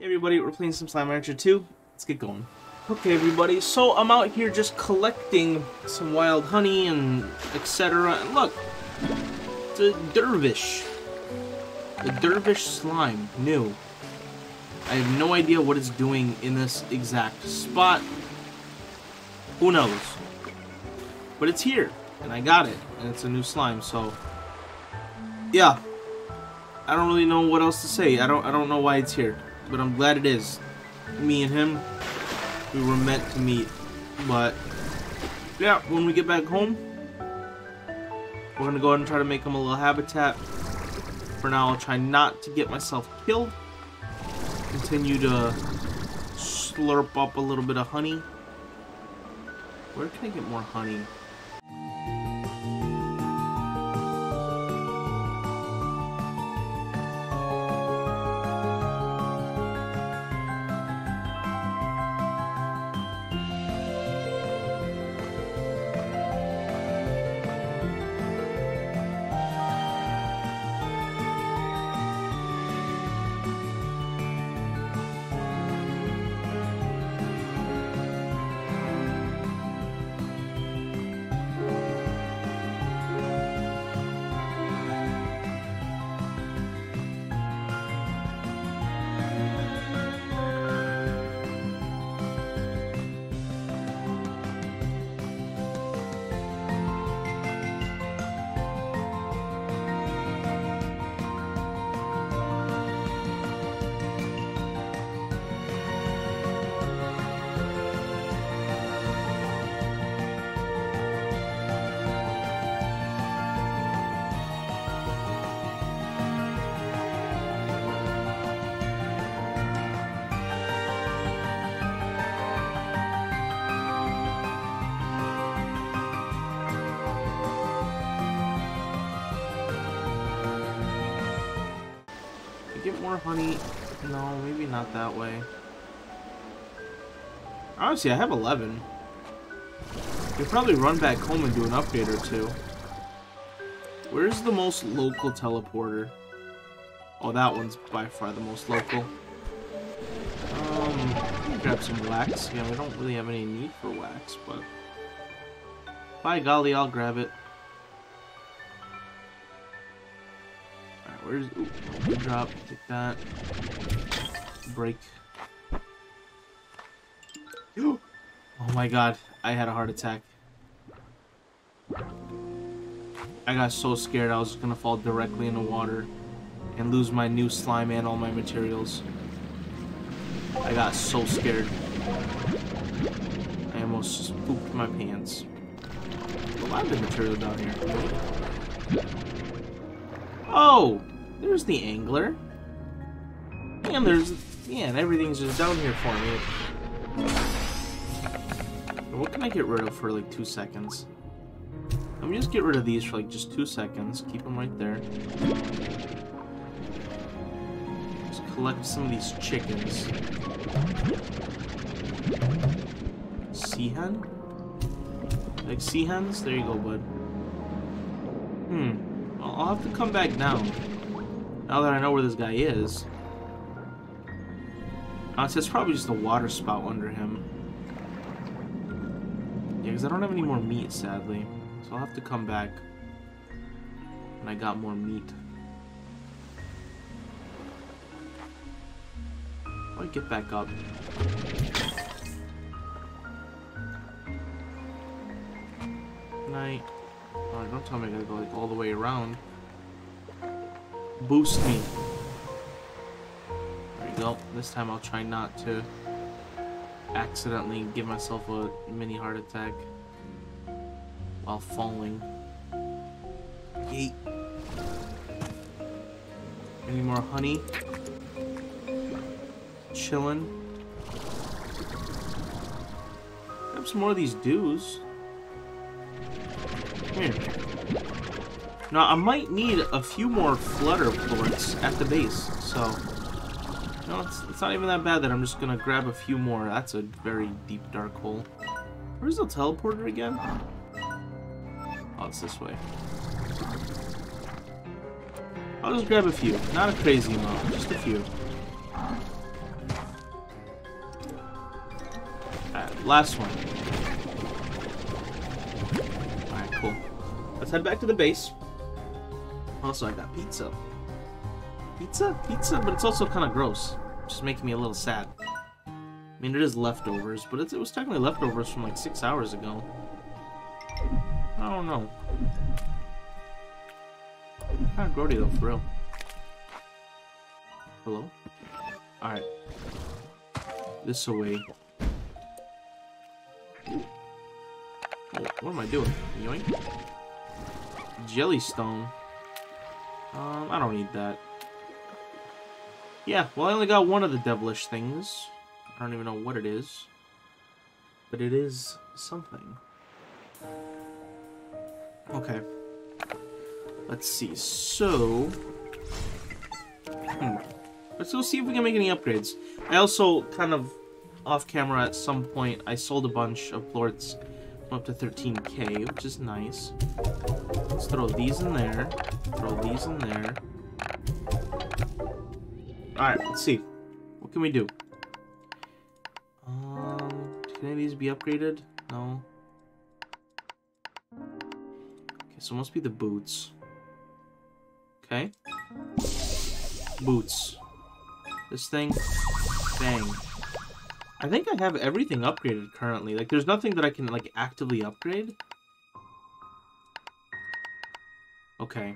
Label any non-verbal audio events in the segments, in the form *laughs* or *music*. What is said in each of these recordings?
Hey everybody, we're playing some Slime Rancher 2. Let's get going. Okay everybody, so I'm out here just collecting some wild honey and etc. And look, it's a dervish. A dervish slime, new. I have no idea what it's doing in this exact spot. Who knows? But it's here, and I got it, and it's a new slime, so... Yeah. I don't really know what else to say. I don't I don't know why it's here but I'm glad it is. Me and him, we were meant to meet. But, yeah, when we get back home, we're to go ahead and try to make him a little habitat. For now, I'll try not to get myself killed. Continue to slurp up a little bit of honey. Where can I get more honey? More honey? No, maybe not that way. Honestly, I have 11. Could probably run back home and do an upgrade or two. Where's the most local teleporter? Oh, that one's by far the most local. Um, grab some wax. Yeah, we don't really have any need for wax, but... By golly, I'll grab it. Where's drop? Take that. Break. *gasps* oh my god, I had a heart attack. I got so scared I was gonna fall directly in the water and lose my new slime and all my materials. I got so scared. I almost pooped my pants. A lot of material down here. Oh! There's the angler. And there's... Yeah, everything's just down here for me. What can I get rid of for like two seconds? Let me just get rid of these for like just two seconds. Keep them right there. Just collect some of these chickens. Sea hen? Like sea hens? There you go, bud. Hmm. I'll have to come back down. Now that I know where this guy is. Honestly, it's probably just a water spout under him. Yeah, because I don't have any more meat, sadly. So I'll have to come back when I got more meat. How do I get back up? Night. Alright, don't tell me I gotta go like all the way around boost me. There you go. This time I'll try not to accidentally give myself a mini heart attack while falling. Yeet. Any more honey? Chillin'. Grab some more of these dews. Here. Now, I might need a few more flutter plorts at the base, so... No, it's, it's not even that bad that I'm just gonna grab a few more. That's a very deep, dark hole. Where's the teleporter again? Oh, it's this way. I'll just grab a few. Not a crazy amount, just a few. Alright, last one. Alright, cool. Let's head back to the base. Also, I got pizza. Pizza? Pizza, but it's also kind of gross. Just making me a little sad. I mean, it is leftovers, but it was technically leftovers from like six hours ago. I don't know. Kind of grody though, for real. Hello? Alright. This away. Oh, what am I doing? Yoink. Jellystone. Um, I don't need that. Yeah, well I only got one of the devilish things. I don't even know what it is. But it is something. Okay. Let's see. So... Hmm. Let's go see if we can make any upgrades. I also kind of off camera at some point I sold a bunch of plorts up to 13k, which is nice. Let's throw these in there. Throw these in there. Alright, let's see. What can we do? Um, can any of these be upgraded? No. Okay, so it must be the boots. Okay. Boots. This thing. Bang. I think I have everything upgraded currently. Like, there's nothing that I can, like, actively upgrade. Okay.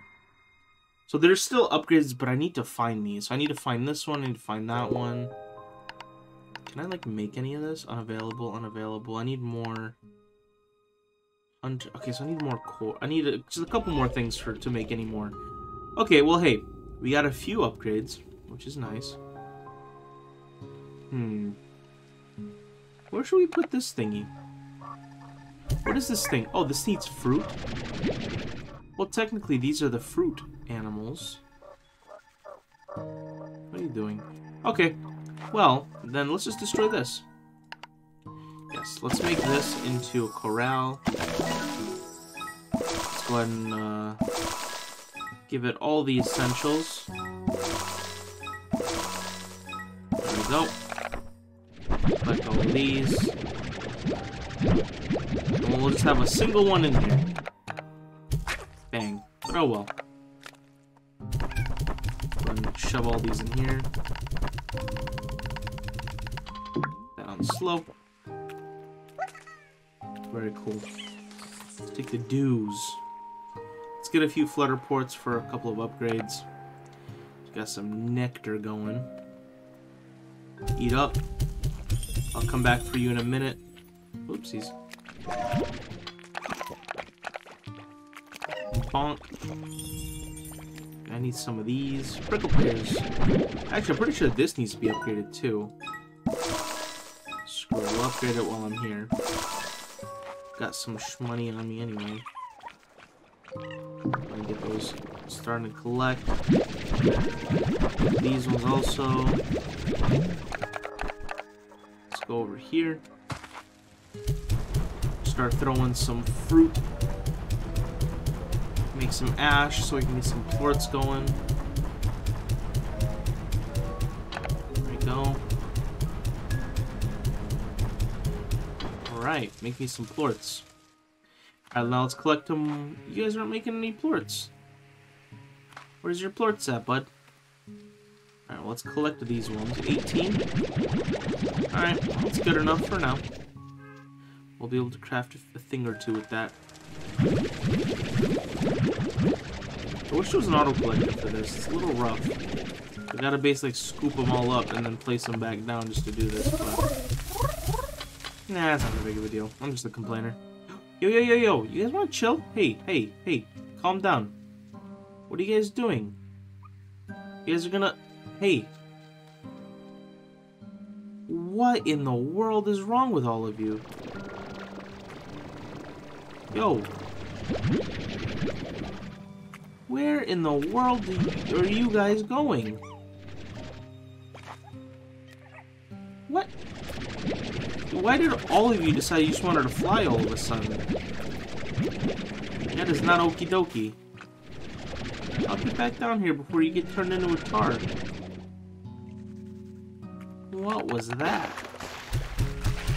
So there's still upgrades, but I need to find these. So I need to find this one, I need to find that one. Can I, like, make any of this? Unavailable, unavailable. I need more... Okay, so I need more core. I need a, just a couple more things for to make any more. Okay, well, hey. We got a few upgrades, which is nice. Hmm. Where should we put this thingy? What is this thing? Oh, this needs fruit? Well, technically, these are the fruit animals. What are you doing? Okay. Well, then let's just destroy this. Yes, let's make this into a corral. Let's go ahead and uh, give it all the essentials. There we go. Collect all these. And we'll just have a single one in here. Oh well. And shove all these in here. Down slope. Very cool. Let's take the dues. Let's get a few flutter plorts for a couple of upgrades. Got some nectar going. Eat up. I'll come back for you in a minute. Oopsies. Bonk. I need some of these. Prickle pears. Actually, I'm pretty sure this needs to be upgraded too. Screw it, we'll upgrade it while I'm here. Got some money on me anyway. Let me get those starting to collect. These ones also Let's go over here. Start throwing some fruit. Make some ash so we can get some plorts going. There we go. Alright, make me some plorts. Alright, now let's collect them. You guys aren't making any plorts. Where's your plorts at, bud? Alright, let's collect these ones. 18. Alright, that's good enough for now. We'll be able to craft a thing or two with that. I wish there was an auto collector for this. It's a little rough. We gotta basically scoop them all up and then place them back down just to do this, but... Nah, it's not that big of a deal. I'm just a complainer. Yo, yo, yo, yo, you guys wanna chill? Hey, hey, hey, calm down. What are you guys doing? You guys are gonna... Hey. What in the world is wrong with all of you? Yo. Where in the world are you guys going? What? Why did all of you decide you just wanted to fly all of a sudden? That is not okie dokie. I'll get back down here before you get turned into a tar. What was that?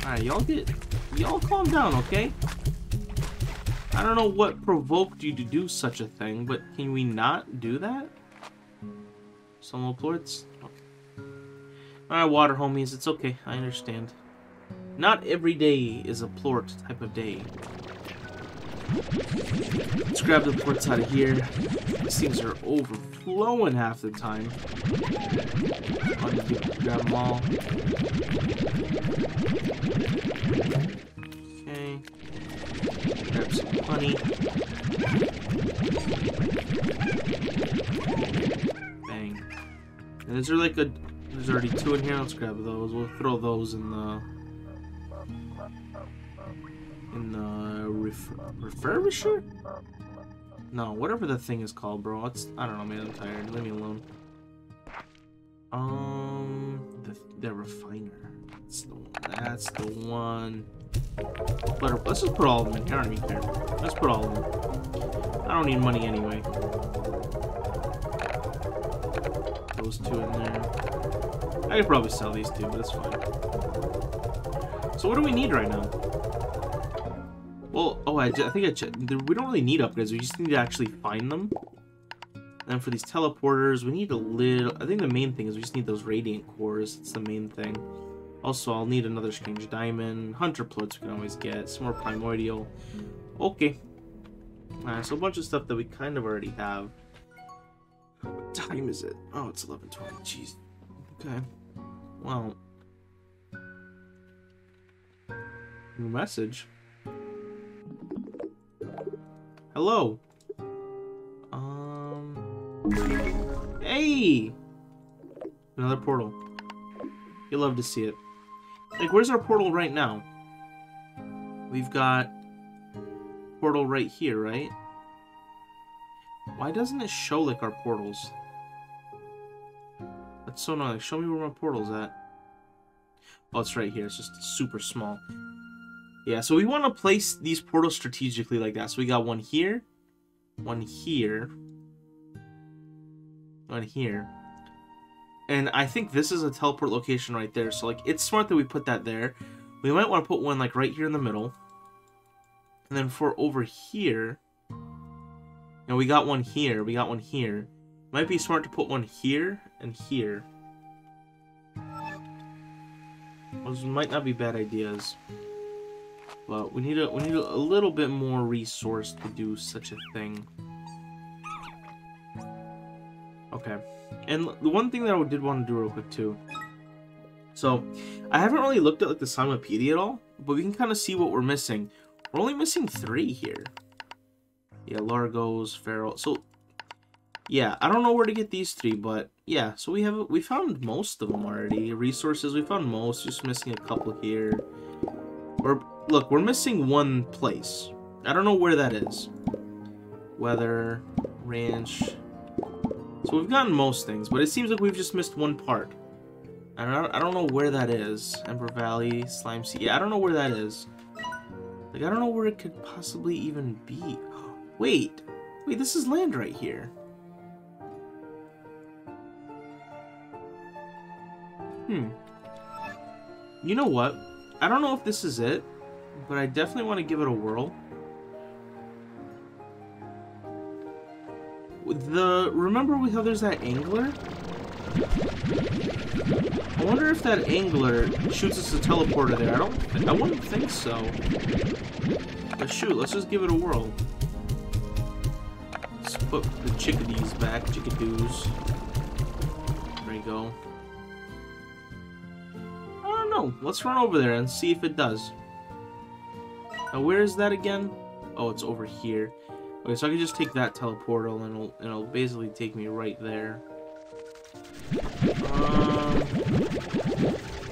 Alright, y'all get... Y'all calm down, okay? I don't know what provoked you to do such a thing, but can we not do that? Some plorts? Okay. Alright, water homies, it's okay. I understand. Not every day is a plort type of day. Let's grab the plorts out of here. These things are overflowing half the time. I'll just grab them all. Grab some honey. Bang. And is there like a... There's already two in here. Let's grab those. We'll throw those in the... In the... Ref refurbisher? No, whatever the thing is called, bro. It's... I don't know, man. I'm tired. Leave me alone. Um... The, the refiner. That's the one. That's the one. Let's just put all of them in here. I don't even care. Let's put all of them. I don't need money anyway. Those two in there. I could probably sell these two, but it's fine. So what do we need right now? Well, oh, I, I think I checked. We don't really need upgrades. We just need to actually find them. And for these teleporters, we need a little... I think the main thing is we just need those radiant cores. It's the main thing. Also, I'll need another strange diamond. Hunter plorts we can always get. Some more primordial. Okay. Alright, so a bunch of stuff that we kind of already have. What time is it? Oh, it's 11.20. Jeez. Okay. Well. New message. Hello. Um. Hey! Another portal. You'll love to see it. Like, where's our portal right now? We've got portal right here, right? Why doesn't it show, like, our portals? That's so annoying. Show me where my portal's at. Oh, it's right here. It's just super small. Yeah, so we want to place these portals strategically like that. So we got one here, one here, one here. And I think this is a teleport location right there. So, like, it's smart that we put that there. We might want to put one, like, right here in the middle. And then for over here... And we got one here. We got one here. Might be smart to put one here and here. Those might not be bad ideas. But we need a we need a little bit more resource to do such a thing. Okay. And the one thing that I did want to do real quick too. So, I haven't really looked at like the Slimepedia at all, but we can kind of see what we're missing. We're only missing three here. Yeah, Largos, Feral. So, yeah, I don't know where to get these three, but yeah. So we have we found most of them already. Resources, we found most. Just missing a couple here. Or look, we're missing one place. I don't know where that is. Weather, ranch. So we've gotten most things, but it seems like we've just missed one part. I don't, I don't know where that is. Ember Valley, Slime Sea. Yeah, I don't know where that is. Like, I don't know where it could possibly even be. *gasps* Wait. Wait, this is land right here. Hmm. You know what? I don't know if this is it, but I definitely want to give it a whirl. The remember we how there's that angler? I wonder if that angler shoots us a teleporter there. I don't. I wouldn't think so. But shoot, let's just give it a whirl. Let's put the chickadees back, chickadoos. There you go. I don't know. Let's run over there and see if it does. Now, where is that again? Oh, it's over here. Okay, so I can just take that teleportal and it'll, it'll basically take me right there. Um,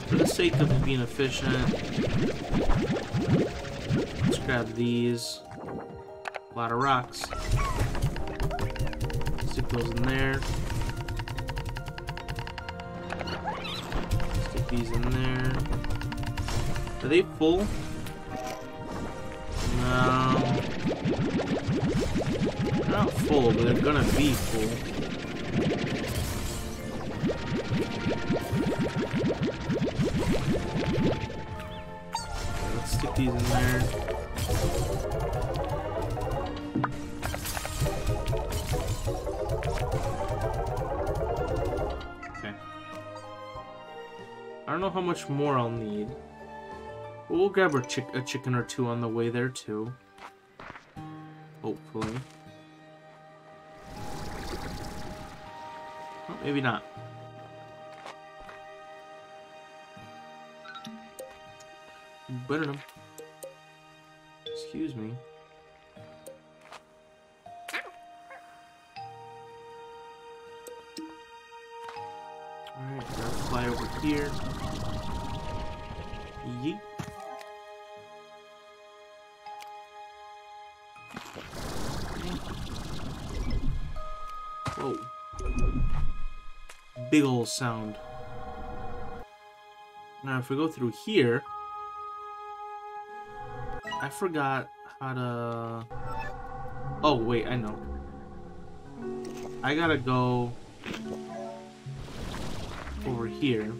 for the sake of being efficient, let's grab these. A lot of rocks. Stick those in there. Stick these in there. Are they full? No. They're not full, but they're gonna be full. Let's stick these in there. Okay. I don't know how much more I'll need. But we'll grab a, chick a chicken or two on the way there, too. Hopefully. Maybe not. Better know. Excuse me. Alright, fly over here. Yeet. Big ol' sound. Now if we go through here, I forgot how to... Oh, wait, I know. I gotta go over here.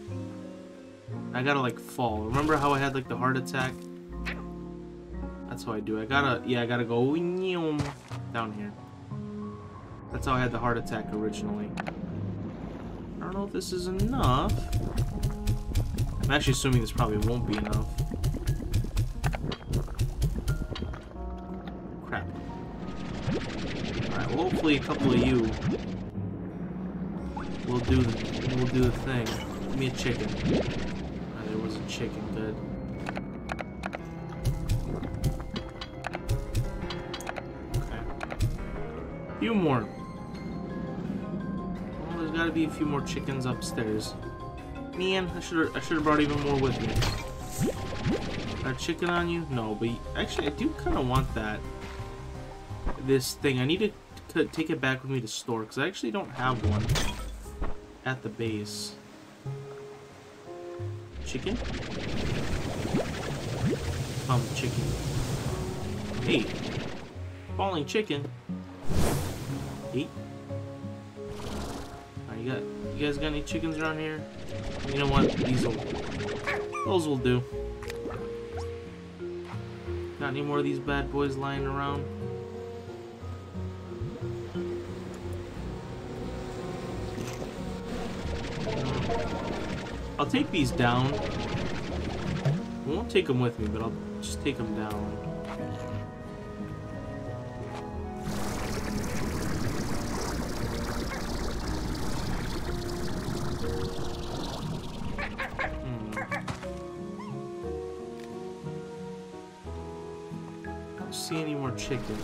I gotta, like, fall. Remember how I had, like, the heart attack? That's how I do. I gotta, yeah, I gotta go down here. That's how I had the heart attack originally. I don't know if this is enough. I'm actually assuming this probably won't be enough. Crap. Alright, well hopefully a couple of you will do the, will do the thing. Give me a chicken. Oh, there was a chicken, good. Okay. few more. Be a few more chickens upstairs. Man, I should I should have brought even more with me. A chicken on you? No, but actually I do kind of want that. This thing. I need to take it back with me to store because I actually don't have one at the base. Chicken? Um, chicken. Hey, falling chicken. Eight. You got you guys got any chickens around here? You know what? These will those will do. Got any more of these bad boys lying around? I'll take these down. I won't take them with me, but I'll just take them down. See any more chicken.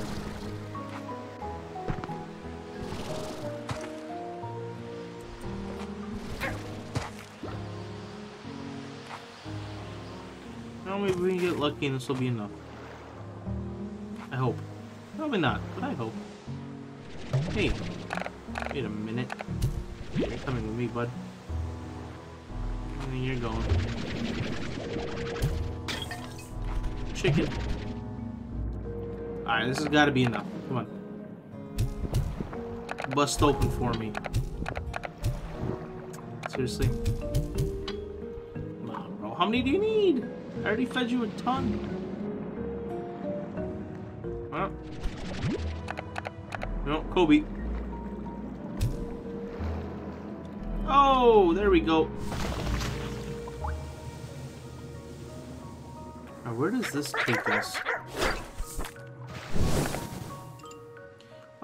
Now maybe we can get lucky and this will be enough. I hope. Probably not, but I hope. Hey, wait a minute. You're coming with me, bud. And you're going. Chicken. Alright, this has got to be enough. Come on. Bust open for me. Seriously? Come on, bro. How many do you need? I already fed you a ton. Well. No, Kobe. Oh, there we go. Now, where does this take us?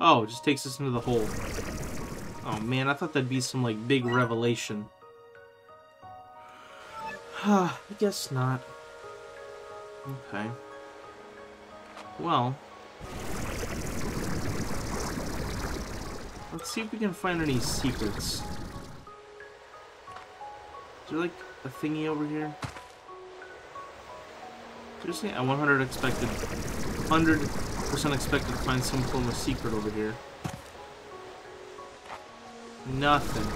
Oh, just takes us into the hole. Oh man, I thought that'd be some like big revelation. *sighs* I guess not. Okay. Well. Let's see if we can find any secrets. Is there like a thingy over here? Seriously, I 100 expected. 100% expected to find some form of secret over here. Nothing.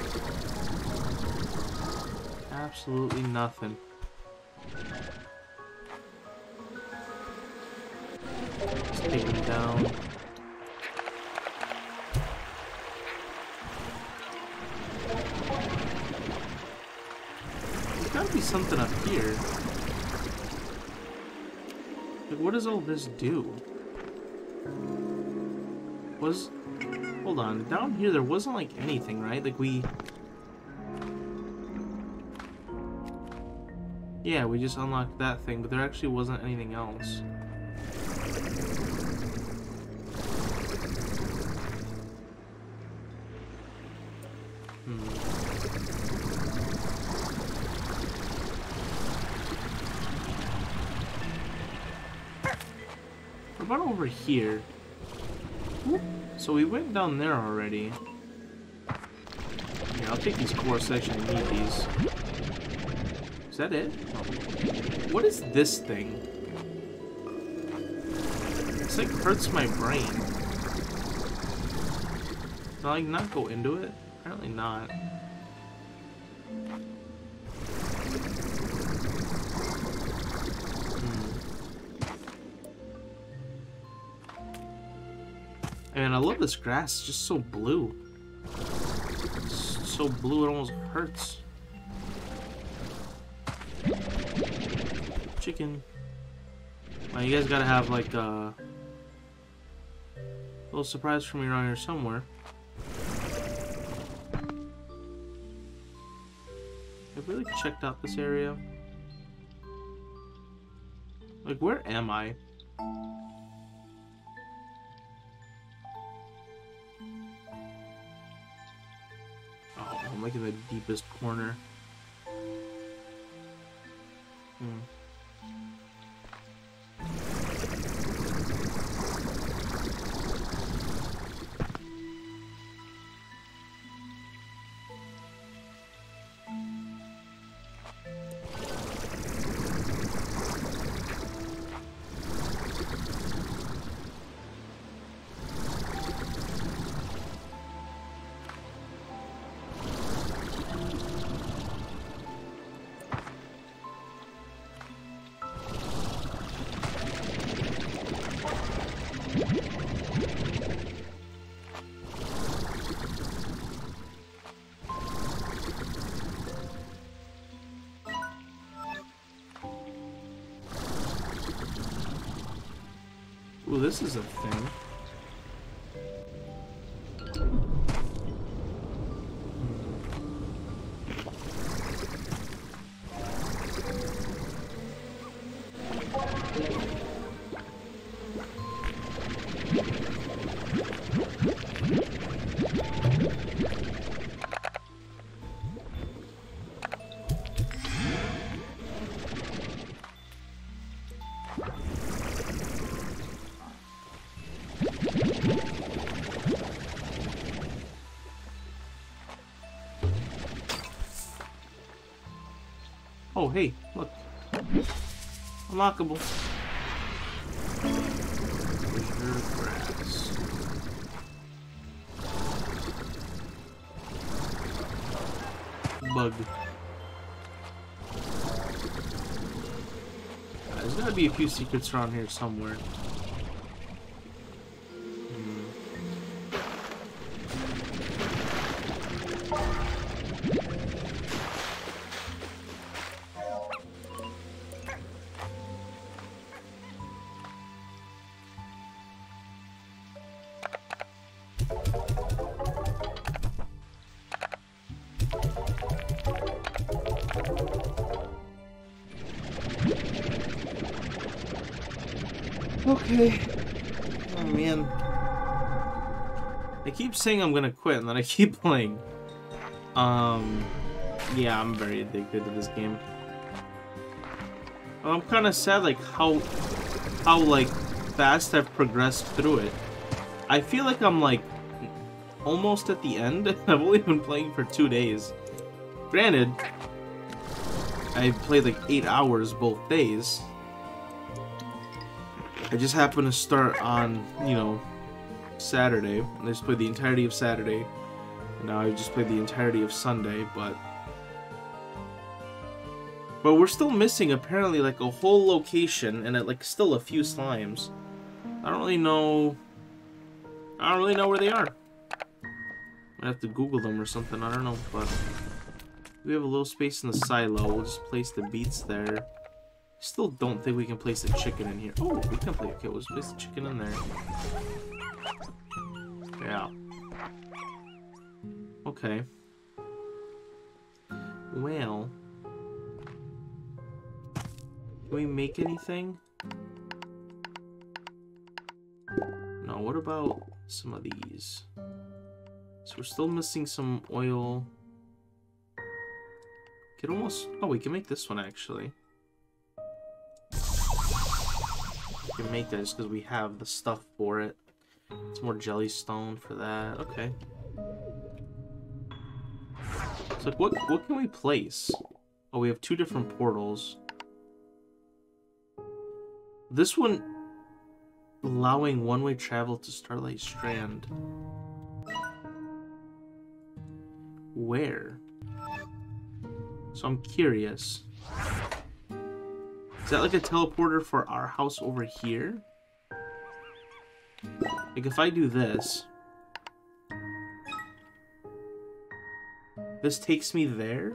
Absolutely nothing. Let's take him down. There's gotta be something up here. Like, what does all this do? Was... Hold on, down here there wasn't, like, anything, right? Like, we... Yeah, we just unlocked that thing, but there actually wasn't anything else. Hmm. What about over here? So we went down there already. Yeah, I'll take these core sections. I need these. Is that it? What is this thing? It's like hurts my brain. Can I like not go into it? Apparently not. This grass. is just so blue. It's so blue it almost hurts. Chicken. You guys gotta have like uh, a little surprise for me around here somewhere. I've really checked out this area. Like, where am I? Like in the deepest corner. Hmm. This is a thing. Oh, hey, look. Unlockable. Bug. There's gotta be a few secrets around here somewhere. Okay. Oh man. I keep saying I'm gonna quit and then I *laughs* keep playing. Um, yeah, I'm very addicted to this game. I'm kind of sad, like, how, how, like, fast I've progressed through it. I feel like I'm, like, almost at the end. *laughs* I've only been playing for two days. Granted, I played, like, eight hours both days. I just happened to start on, you know, Saturday. And I just played the entirety of Saturday. And now I just played the entirety of Sunday, but... But we're still missing, apparently, like, a whole location and, like, still a few slimes. I don't really know... I don't really know where they are. I have to Google them or something, I don't know, but... We have a little space in the silo, we'll just place the beets there. Still don't think we can place the chicken in here. Oh, we can play. Okay, let's place the chicken in there. Yeah. Okay. Well. Can we make anything? No, what about some of these? So we're still missing some oil. Could almost... Oh, we can make this one, actually. We can make that just because we have the stuff for it. It's more jellystone for that. Okay. So what what can we place? Oh, we have two different portals. This one allowing one-way travel to Starlight Strand. Where? So I'm curious. Is that like a teleporter for our house over here? Like if I do this... This takes me there?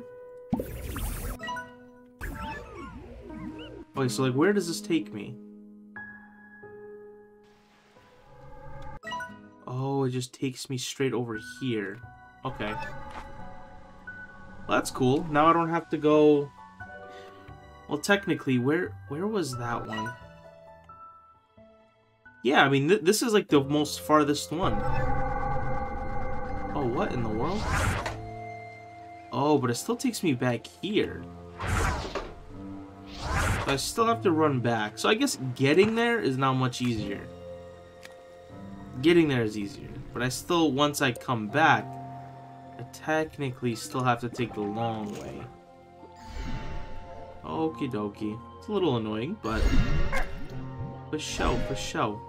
Okay, so like where does this take me? Oh, it just takes me straight over here. Okay. Well, that's cool. Now I don't have to go... Well, technically, where where was that one? Yeah, I mean, th this is like the most farthest one. Oh, what in the world? Oh, but it still takes me back here. So I still have to run back. So I guess getting there is not much easier. Getting there is easier. But I still, once I come back, I technically still have to take the long way. Okie dokie. It's a little annoying, but... For show, for show.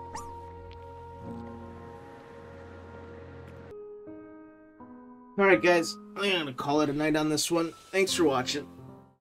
Alright guys, I think I'm gonna call it a night on this one. Thanks for watching.